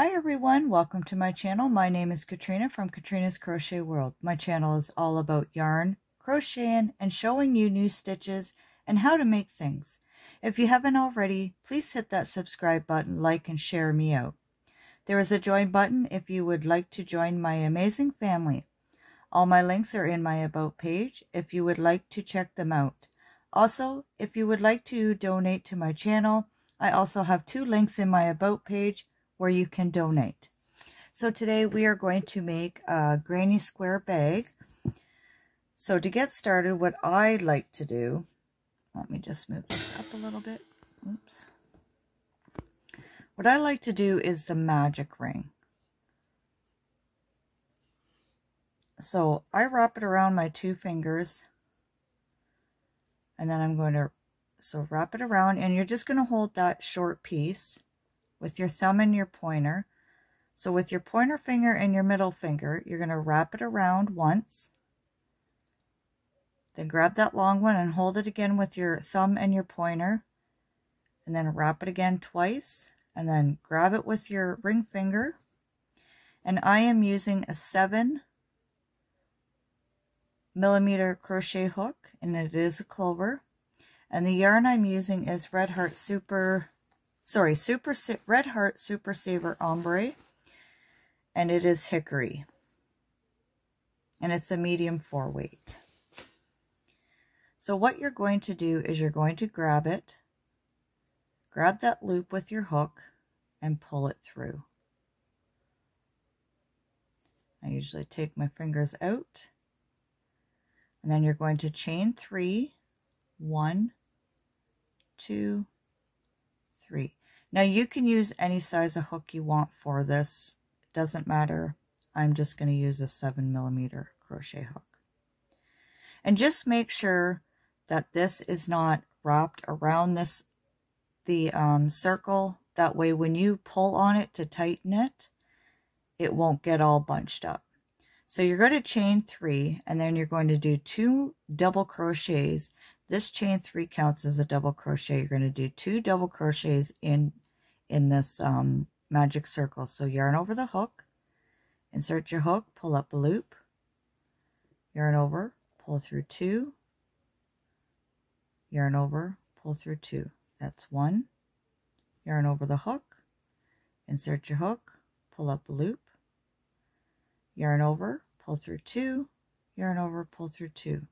Hi everyone, welcome to my channel. My name is Katrina from Katrina's Crochet World. My channel is all about yarn, crocheting, and showing you new stitches and how to make things. If you haven't already, please hit that subscribe button, like, and share me out. There is a join button if you would like to join my amazing family. All my links are in my About page if you would like to check them out. Also, if you would like to donate to my channel, I also have two links in my About page where you can donate. So today we are going to make a granny square bag. So to get started, what I like to do, let me just move this up a little bit. Oops. What I like to do is the magic ring. So I wrap it around my two fingers and then I'm going to so wrap it around and you're just going to hold that short piece with your thumb and your pointer. So with your pointer finger and your middle finger, you're going to wrap it around once. Then grab that long one and hold it again with your thumb and your pointer. And then wrap it again twice. And then grab it with your ring finger. And I am using a 7 millimeter crochet hook. And it is a clover. And the yarn I'm using is Red Heart Super sorry, Super Red Heart Super Saver Ombre, and it is hickory. And it's a medium four weight. So what you're going to do is you're going to grab it, grab that loop with your hook, and pull it through. I usually take my fingers out, and then you're going to chain three, one, two, three. Now you can use any size of hook you want for this. It doesn't matter. I'm just going to use a 7 millimeter crochet hook. And just make sure that this is not wrapped around this the um, circle. That way when you pull on it to tighten it, it won't get all bunched up. So you're going to chain three and then you're going to do two double crochets this chain three counts as a double crochet. You're going to do two double crochets in, in this um, magic circle. So yarn over the hook, insert your hook, pull up a loop, yarn over, pull through two, yarn over, pull through two. That's one. Yarn over the hook, insert your hook, pull up a loop, yarn over, pull through two, yarn over, pull through two.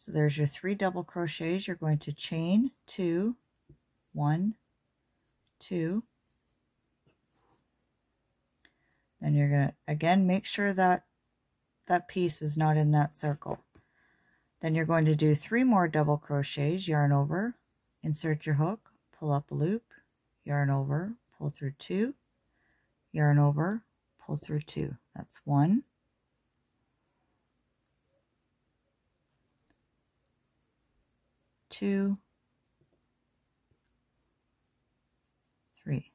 So there's your three double crochets. You're going to chain two, one, two. Then you're going to, again, make sure that that piece is not in that circle. Then you're going to do three more double crochets, yarn over, insert your hook, pull up a loop, yarn over, pull through two, yarn over, pull through two. That's one, two, three.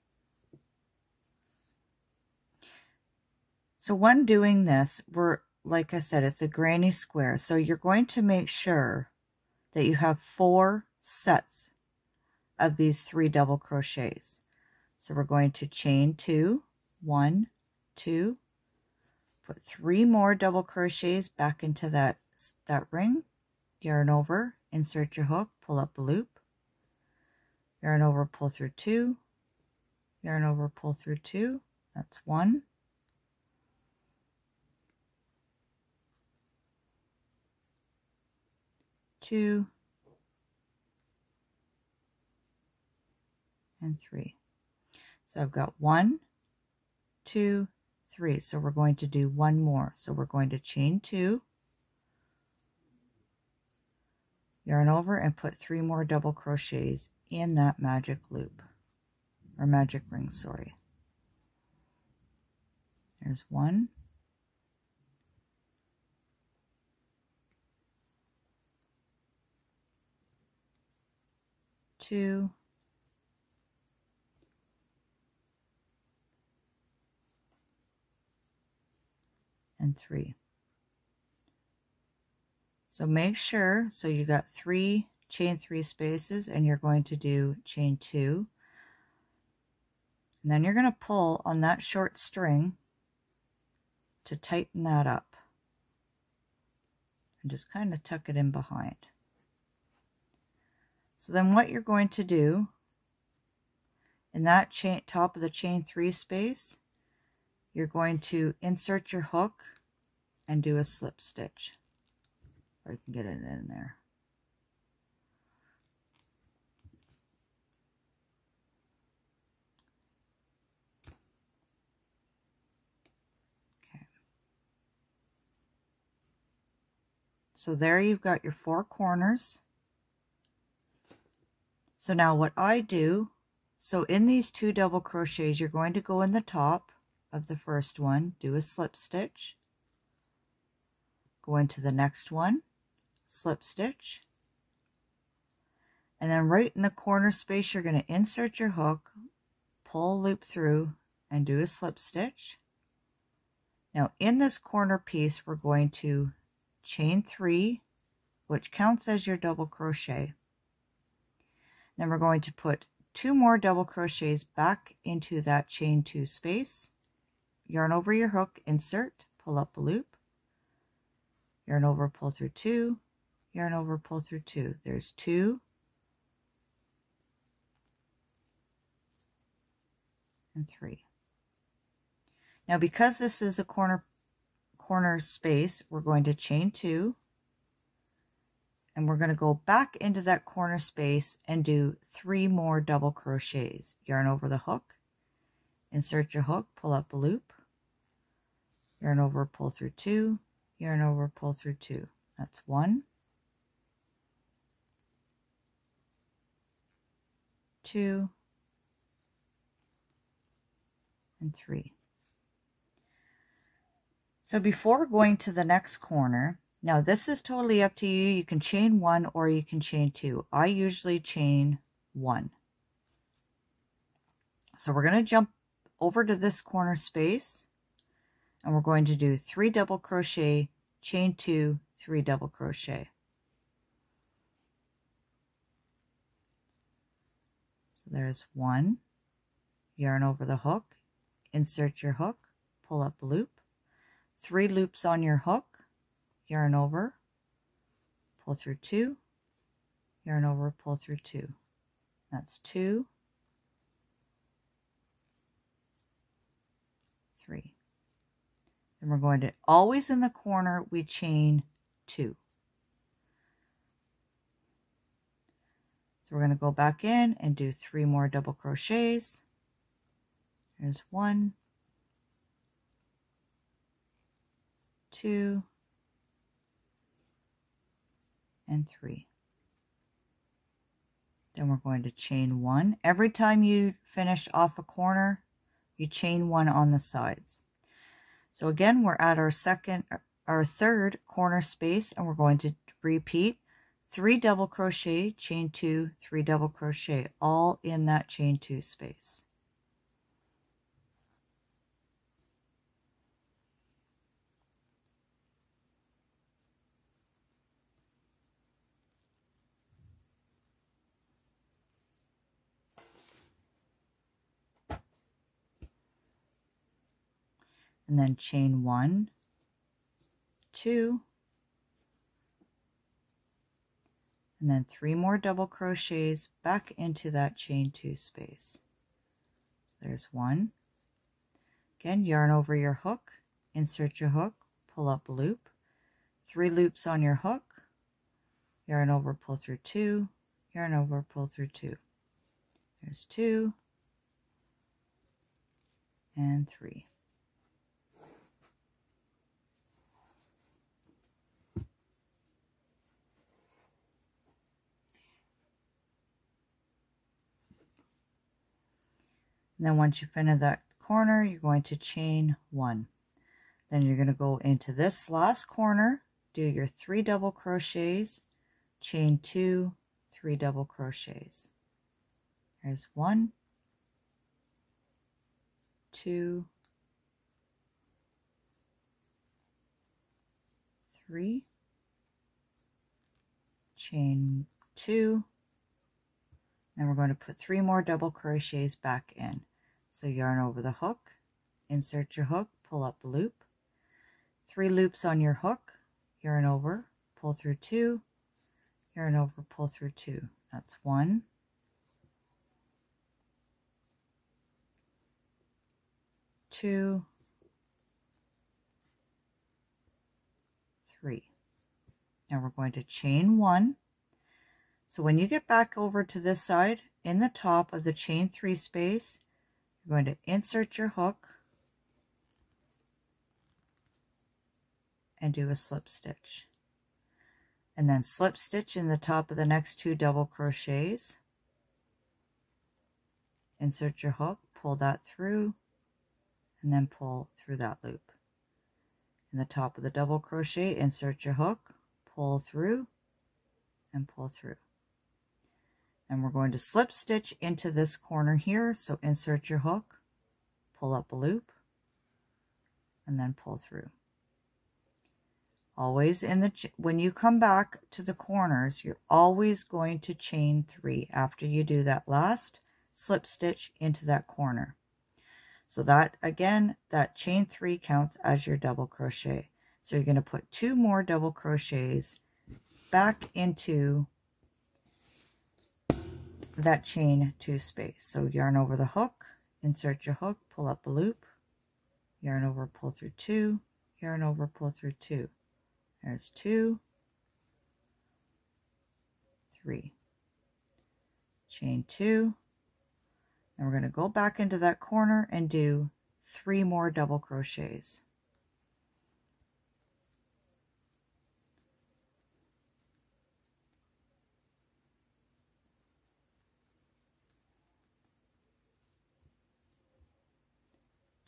So when doing this, we're, like I said, it's a granny square. So you're going to make sure that you have four sets of these three double crochets. So we're going to chain two, one, two, put three more double crochets back into that, that ring, yarn over, insert your hook, pull up a loop, yarn over, pull through two, yarn over, pull through two, that's one, two, and three. So I've got one, two, three. So we're going to do one more. So we're going to chain two, yarn over and put three more double crochets in that magic loop or magic ring sorry. There's one. Two. And three so make sure, so you got three chain three spaces and you're going to do chain two. And then you're going to pull on that short string to tighten that up. And just kind of tuck it in behind. So then what you're going to do in that chain, top of the chain three space, you're going to insert your hook and do a slip stitch. You can get it in there. Okay. So there you've got your four corners. So now what I do, so in these two double crochets, you're going to go in the top of the first one, do a slip stitch, go into the next one, slip stitch, and then right in the corner space, you're going to insert your hook, pull loop through, and do a slip stitch. Now in this corner piece, we're going to chain three, which counts as your double crochet. Then we're going to put two more double crochets back into that chain two space yarn over your hook, insert, pull up a loop, yarn over, pull through two, yarn over, pull through two. There's two, and three. Now because this is a corner corner space, we're going to chain two, and we're going to go back into that corner space and do three more double crochets. Yarn over the hook, insert your hook, pull up a loop, yarn over, pull through two, yarn over, pull through two. That's one, two, and three. So before going to the next corner, now this is totally up to you. You can chain one or you can chain two. I usually chain one. So we're going to jump over to this corner space and we're going to do three double crochet, chain two, three double crochet. So there's one, yarn over the hook, insert your hook, pull up a loop, three loops on your hook, yarn over, pull through two, yarn over, pull through two. That's two, three. Then we're going to, always in the corner, we chain two. We're going to go back in and do three more double crochets. There's one, two, and three. Then we're going to chain one. Every time you finish off a corner, you chain one on the sides. So again, we're at our second, our third corner space, and we're going to repeat three double crochet, chain two, three double crochet, all in that chain two space. and then chain one, two, and then three more double crochets back into that chain two space. So there's one. Again, yarn over your hook, insert your hook, pull up a loop, three loops on your hook, yarn over, pull through two, yarn over, pull through two. There's two and three. And then once you finish that corner, you're going to chain one. Then you're going to go into this last corner, do your three double crochets, chain two, three double crochets. There's one, two, three, chain two, then we're going to put three more double crochets back in. So yarn over the hook, insert your hook, pull up a loop, three loops on your hook, yarn over, pull through two, yarn over, pull through two. That's one, two, three. Now we're going to chain one. So when you get back over to this side, in the top of the chain three space, you're going to insert your hook and do a slip stitch. And then slip stitch in the top of the next two double crochets. Insert your hook, pull that through, and then pull through that loop. In the top of the double crochet, insert your hook, pull through, and pull through. And we're going to slip stitch into this corner here. So insert your hook, pull up a loop, and then pull through. Always in the, when you come back to the corners, you're always going to chain three after you do that last slip stitch into that corner. So that, again, that chain three counts as your double crochet. So you're going to put two more double crochets back into that chain two space. So yarn over the hook, insert your hook, pull up a loop, yarn over, pull through two, yarn over, pull through two. There's two, three, chain two, and we're going to go back into that corner and do three more double crochets.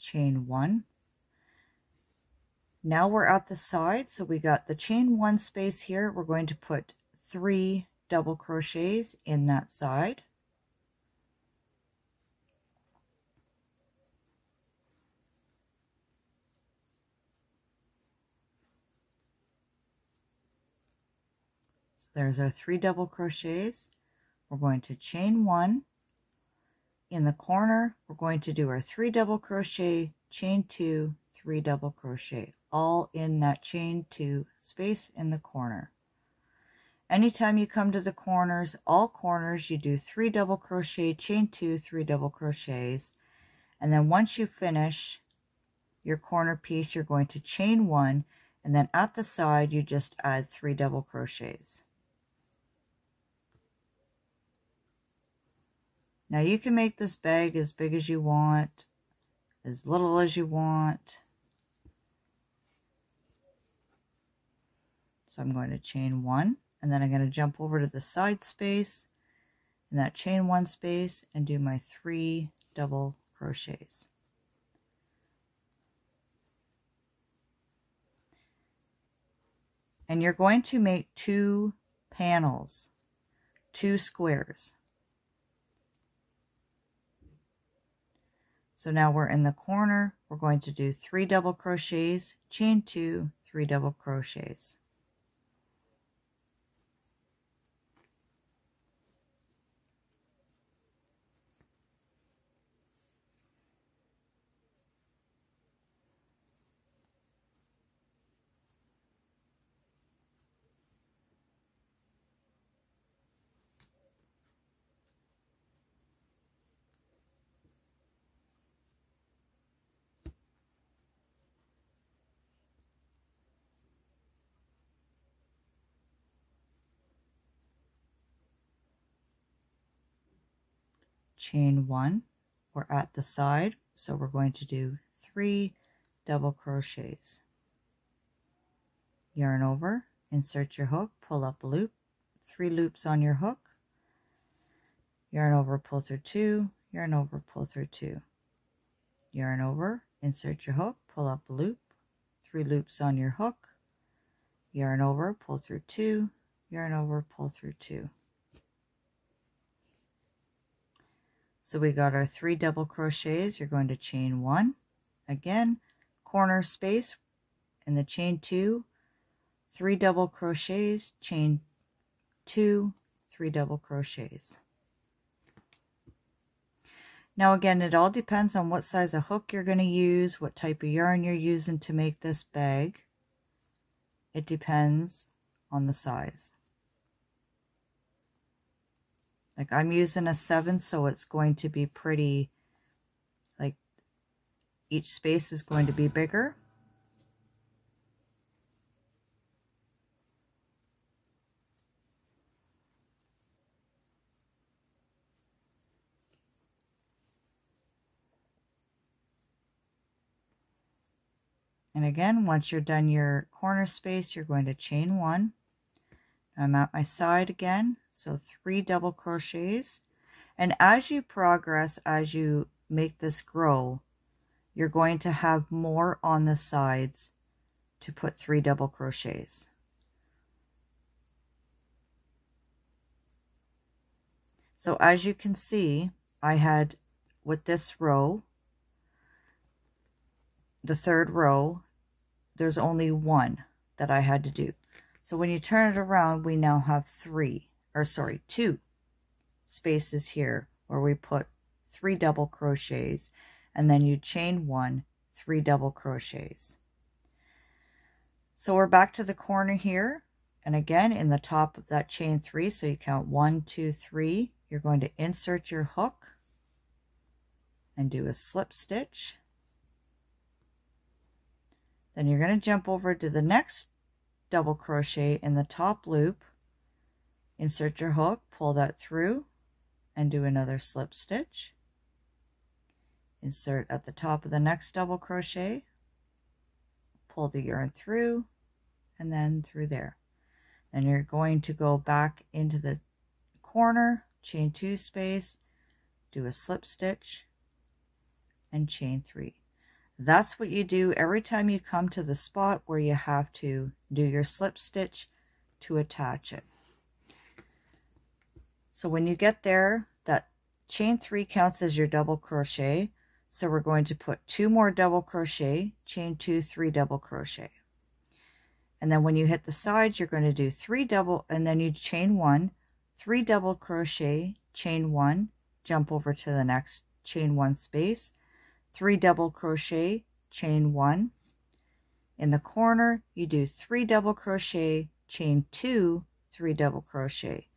Chain one. Now we're at the side, so we got the chain one space here. We're going to put three double crochets in that side. So there's our three double crochets. We're going to chain one, in the corner we're going to do our three double crochet chain two three double crochet all in that chain two space in the corner. Anytime you come to the corners all corners you do three double crochet chain two three double crochets. And then once you finish your corner piece you're going to chain one. And then at the side you just add three double crochets Now you can make this bag as big as you want, as little as you want. So I'm going to chain one, and then I'm going to jump over to the side space in that chain one space and do my three double crochets. And you're going to make two panels, two squares. So now we're in the corner. We're going to do three double crochets, chain two, three double crochets. Chain one. We're at the side so we're going to do three double crochets. Yarn over insert your hook pull up a loop three loops on your hook. Yarn over pull through two yarn over pull through two. Yarn over insert your hook pull up a loop three loops on your hook. Yarn over pull through two yarn over pull through two So we got our three double crochets. You're going to chain one. Again, corner space and the chain two, three double crochets, chain two, three double crochets. Now again, it all depends on what size of hook you're going to use, what type of yarn you're using to make this bag. It depends on the size. Like I'm using a 7, so it's going to be pretty, like each space is going to be bigger. And again, once you're done your corner space, you're going to chain one. I'm at my side again, so three double crochets. And as you progress, as you make this grow, you're going to have more on the sides to put three double crochets. So as you can see, I had with this row, the third row, there's only one that I had to do. So when you turn it around, we now have three, or sorry, two spaces here where we put three double crochets and then you chain one, three double crochets. So we're back to the corner here. And again, in the top of that chain three, so you count one, two, three, you're going to insert your hook and do a slip stitch. Then you're going to jump over to the next double crochet in the top loop, insert your hook, pull that through, and do another slip stitch. Insert at the top of the next double crochet, pull the yarn through, and then through there. Then you're going to go back into the corner, chain two space, do a slip stitch, and chain three. That's what you do every time you come to the spot where you have to do your slip stitch to attach it. So when you get there, that chain three counts as your double crochet. So we're going to put two more double crochet, chain two, three double crochet. And then when you hit the sides, you're going to do three double, and then you chain one, three double crochet, chain one, jump over to the next chain one space, three double crochet, chain one. In the corner, you do three double crochet, chain two, three double crochet.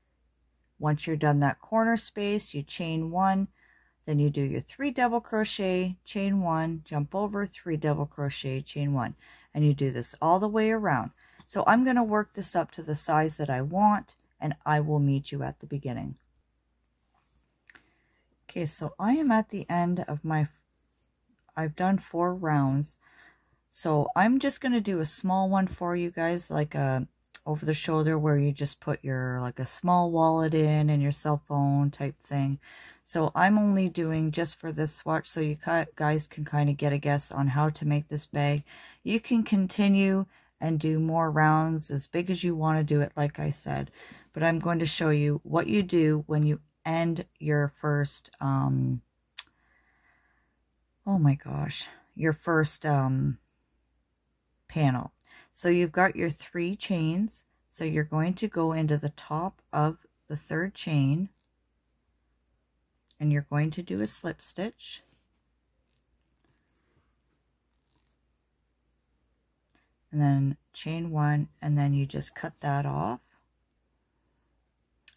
Once you're done that corner space, you chain one, then you do your three double crochet, chain one, jump over, three double crochet, chain one. And you do this all the way around. So I'm going to work this up to the size that I want, and I will meet you at the beginning. Okay, so I am at the end of my I've done four rounds. So I'm just going to do a small one for you guys, like a over the shoulder where you just put your like a small wallet in and your cell phone type thing. So I'm only doing just for this swatch so you guys can kind of get a guess on how to make this bag. You can continue and do more rounds as big as you want to do it like I said. But I'm going to show you what you do when you end your first um, oh my gosh, your first um, panel. So you've got your three chains. So you're going to go into the top of the third chain and you're going to do a slip stitch. And then chain one and then you just cut that off.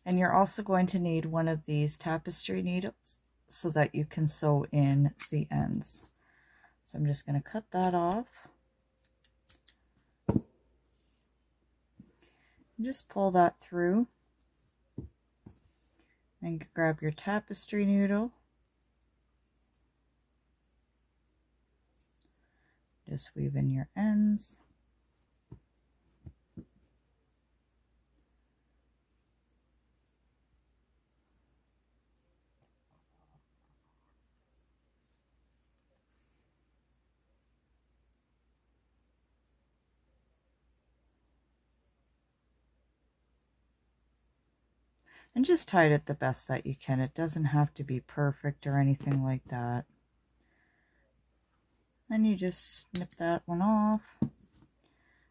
And you're also going to need one of these tapestry needles so that you can sew in the ends. So I'm just going to cut that off. Just pull that through and grab your tapestry needle. Just weave in your ends. And just tie it the best that you can. It doesn't have to be perfect or anything like that. Then you just snip that one off.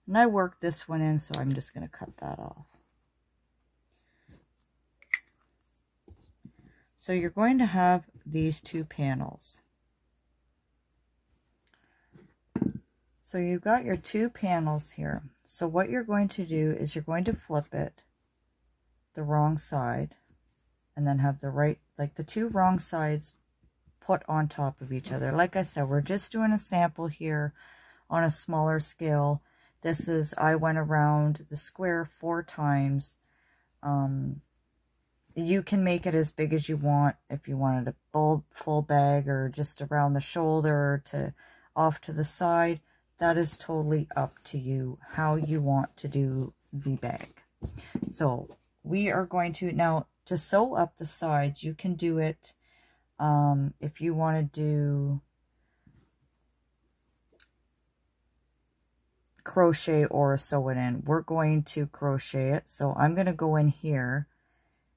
And I worked this one in, so I'm just going to cut that off. So you're going to have these two panels. So you've got your two panels here. So what you're going to do is you're going to flip it the wrong side and then have the right, like the two wrong sides put on top of each other. Like I said, we're just doing a sample here on a smaller scale. This is, I went around the square four times. Um, you can make it as big as you want if you wanted a full, full bag or just around the shoulder to off to the side. That is totally up to you how you want to do the bag. So we are going to, now to sew up the sides, you can do it um, if you want to do crochet or sew it in. We're going to crochet it. So I'm going to go in here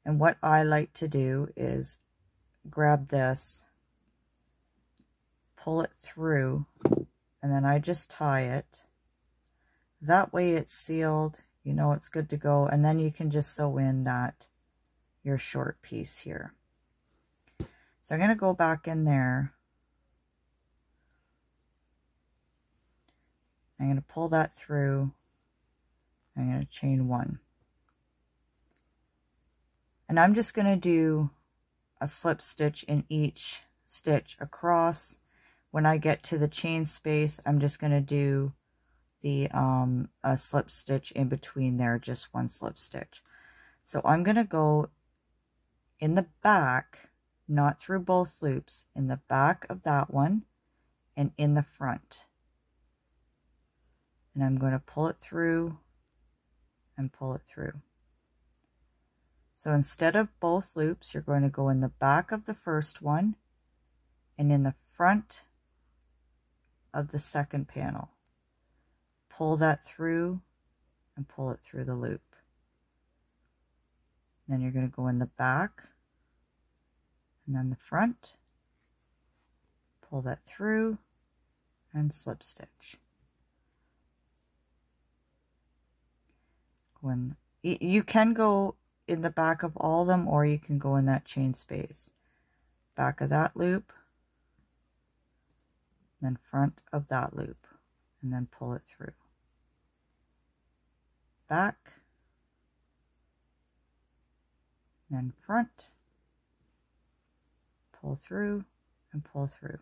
and what I like to do is grab this, pull it through, and then I just tie it. That way it's sealed, you know it's good to go, and then you can just sew in that, your short piece here. So I'm going to go back in there. I'm going to pull that through. I'm going to chain one. And I'm just going to do a slip stitch in each stitch across. When I get to the chain space, I'm just going to do the um, a slip stitch in between there, just one slip stitch. So I'm going to go in the back, not through both loops, in the back of that one and in the front. And I'm going to pull it through and pull it through. So instead of both loops, you're going to go in the back of the first one and in the front of the second panel. Pull that through and pull it through the loop. Then you're going to go in the back and then the front, pull that through and slip stitch. When you can go in the back of all of them or you can go in that chain space. Back of that loop, then front of that loop, and then pull it through. Back, then front, pull through, and pull through.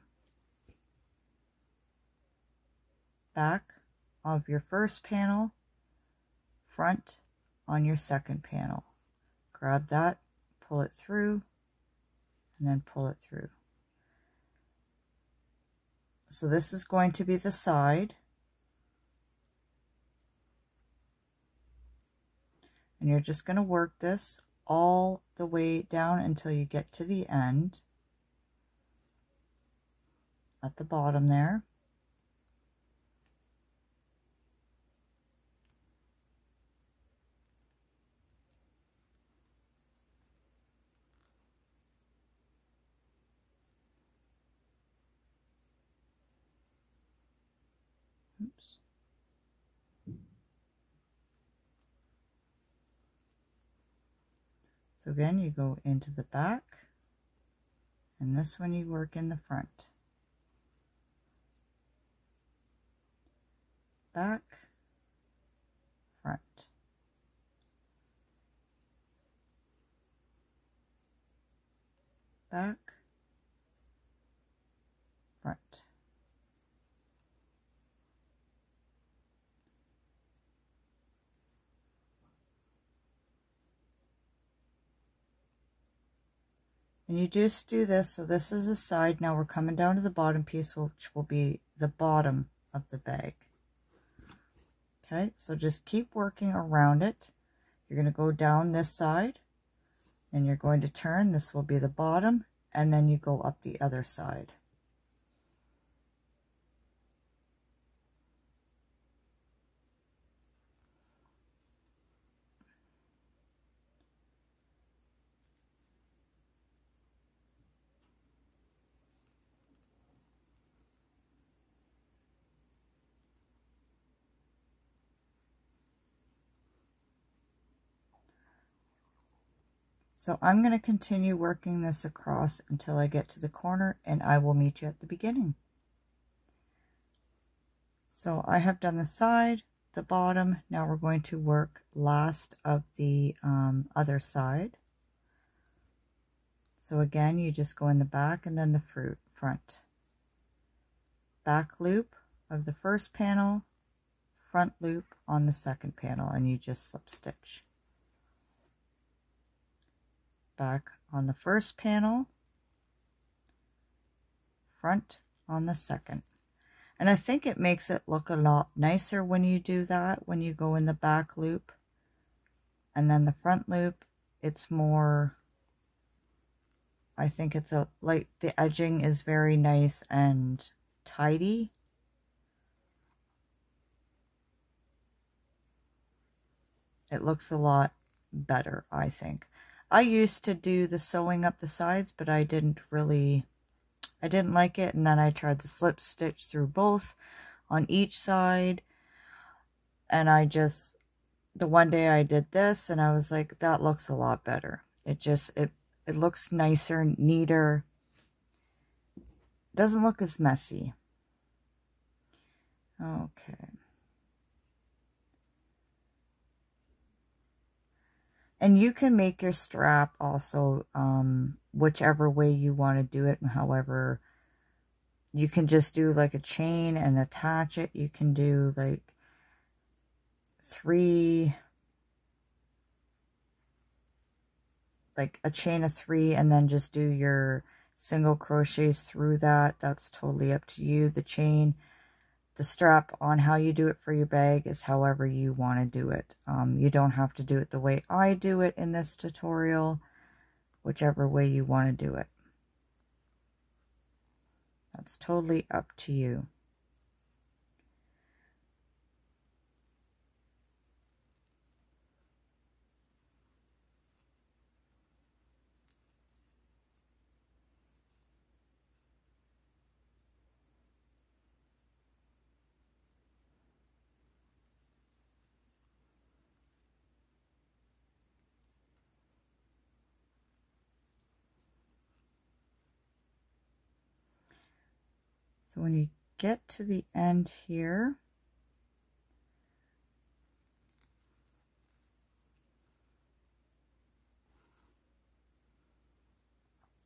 Back of your first panel, front on your second panel grab that, pull it through, and then pull it through. So this is going to be the side. And you're just going to work this all the way down until you get to the end at the bottom there. Oops. So again, you go into the back, and this one you work in the front. Back, front. Back, front. And you just do this. So this is a side. Now we're coming down to the bottom piece, which will be the bottom of the bag. Okay, so just keep working around it. You're going to go down this side and you're going to turn. This will be the bottom and then you go up the other side. So I'm going to continue working this across until I get to the corner and I will meet you at the beginning. So I have done the side, the bottom. Now we're going to work last of the um, other side. So again, you just go in the back and then the fruit front. Back loop of the first panel, front loop on the second panel, and you just slip stitch. Back on the first panel, front on the second. And I think it makes it look a lot nicer when you do that, when you go in the back loop. And then the front loop, it's more, I think it's a, like the edging is very nice and tidy. It looks a lot better, I think. I used to do the sewing up the sides, but I didn't really I didn't like it. And then I tried to slip stitch through both on each side. And I just the one day I did this and I was like that looks a lot better. It just it it looks nicer neater. Doesn't look as messy. Okay And you can make your strap also um, whichever way you want to do it and however you can just do like a chain and attach it. You can do like three, like a chain of three and then just do your single crochets through that. That's totally up to you. The chain the strap on how you do it for your bag is however you want to do it. Um, you don't have to do it the way I do it in this tutorial, whichever way you want to do it. That's totally up to you. So when you get to the end here,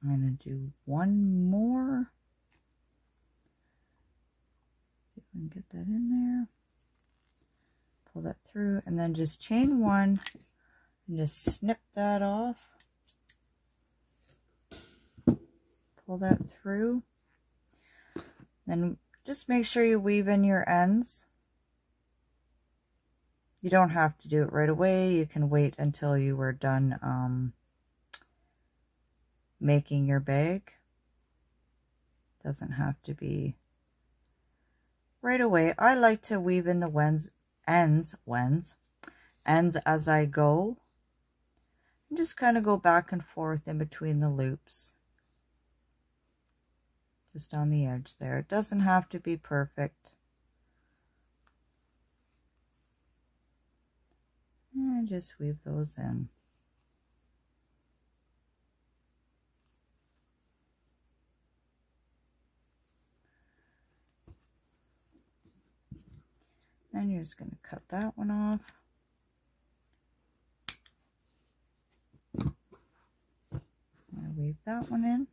I'm going to do one more. See if we can get that in there. Pull that through and then just chain one and just snip that off. Pull that through. Then just make sure you weave in your ends. You don't have to do it right away. You can wait until you are done um, making your bag. Doesn't have to be right away. I like to weave in the wens, ends, ends as I go. And just kind of go back and forth in between the loops just on the edge there. It doesn't have to be perfect. And just weave those in. Then you're just going to cut that one off. Weave that one in.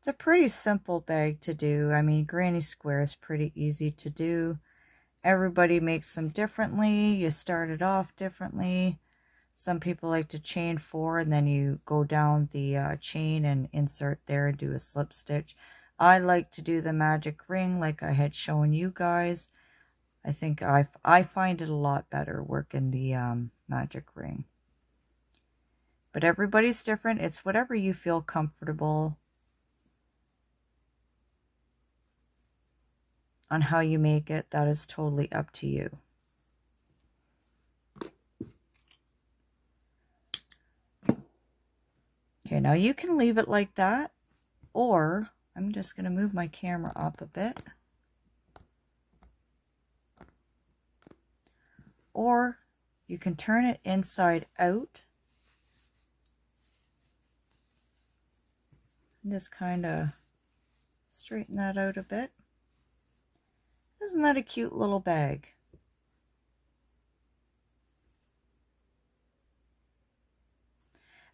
It's a pretty simple bag to do. I mean, granny square is pretty easy to do. Everybody makes them differently. You start it off differently. Some people like to chain four and then you go down the uh, chain and insert there and do a slip stitch. I like to do the magic ring like I had shown you guys. I think I, I find it a lot better working the um, magic ring. But everybody's different. It's whatever you feel comfortable on how you make it, that is totally up to you. Okay, now you can leave it like that, or I'm just going to move my camera up a bit. Or you can turn it inside out. And just kind of straighten that out a bit. Isn't that a cute little bag?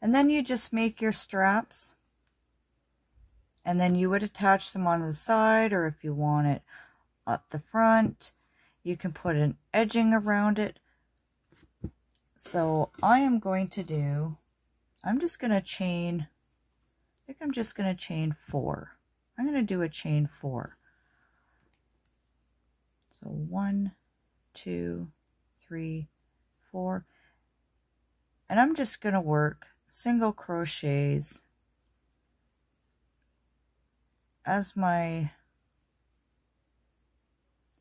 And then you just make your straps. And then you would attach them on the side or if you want it up the front. You can put an edging around it. So I am going to do, I'm just going to chain, I think I'm just going to chain four. I'm going to do a chain four. So one, two, three, four. And I'm just going to work single crochets as my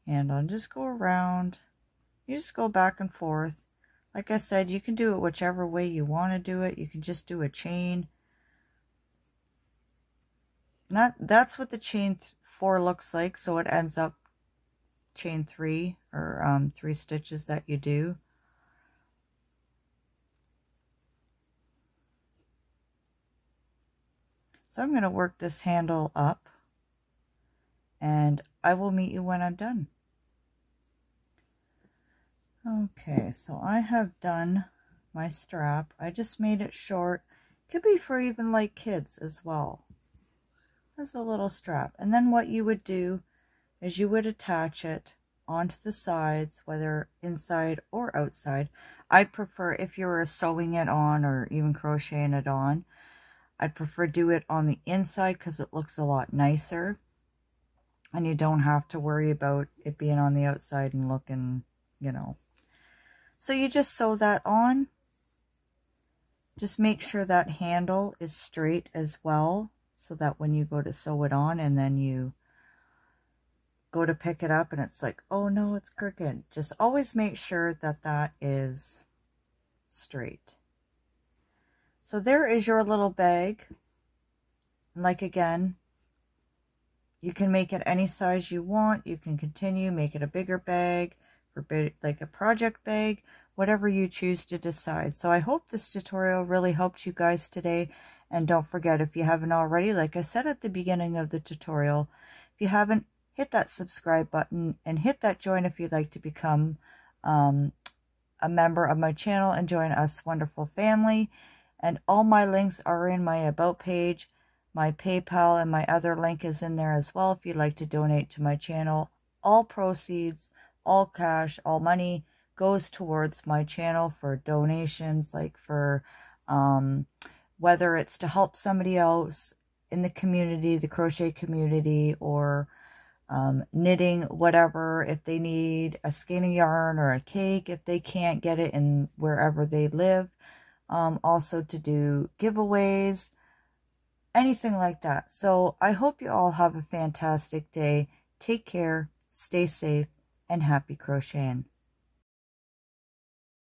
handle and just go around. You just go back and forth. Like I said you can do it whichever way you want to do it. You can just do a chain. Not that's what the chain four looks like so it ends up chain three or um, three stitches that you do So I'm going to work this handle up and I will meet you when I'm done. Okay, so I have done my strap. I just made it short. Could be for even like kids as well. As a little strap. And then what you would do is you would attach it onto the sides, whether inside or outside. I prefer if you were sewing it on or even crocheting it on, I'd prefer do it on the inside because it looks a lot nicer. And you don't have to worry about it being on the outside and looking, you know. So you just sew that on. Just make sure that handle is straight as well. So that when you go to sew it on and then you go to pick it up and it's like, oh no, it's crooked. Just always make sure that that is straight. So there is your little bag. Like again, you can make it any size you want. You can continue, make it a bigger bag, or big, like a project bag, whatever you choose to decide. So I hope this tutorial really helped you guys today. And don't forget, if you haven't already, like I said at the beginning of the tutorial, if you haven't, hit that subscribe button and hit that join if you'd like to become um, a member of my channel and join us wonderful family and all my links are in my about page. My PayPal and my other link is in there as well if you'd like to donate to my channel. All proceeds, all cash, all money goes towards my channel for donations, like for um, whether it's to help somebody else in the community, the crochet community, or um, knitting, whatever, if they need a skein of yarn or a cake, if they can't get it in wherever they live um, also to do giveaways, anything like that. So I hope you all have a fantastic day. Take care, stay safe, and happy crocheting.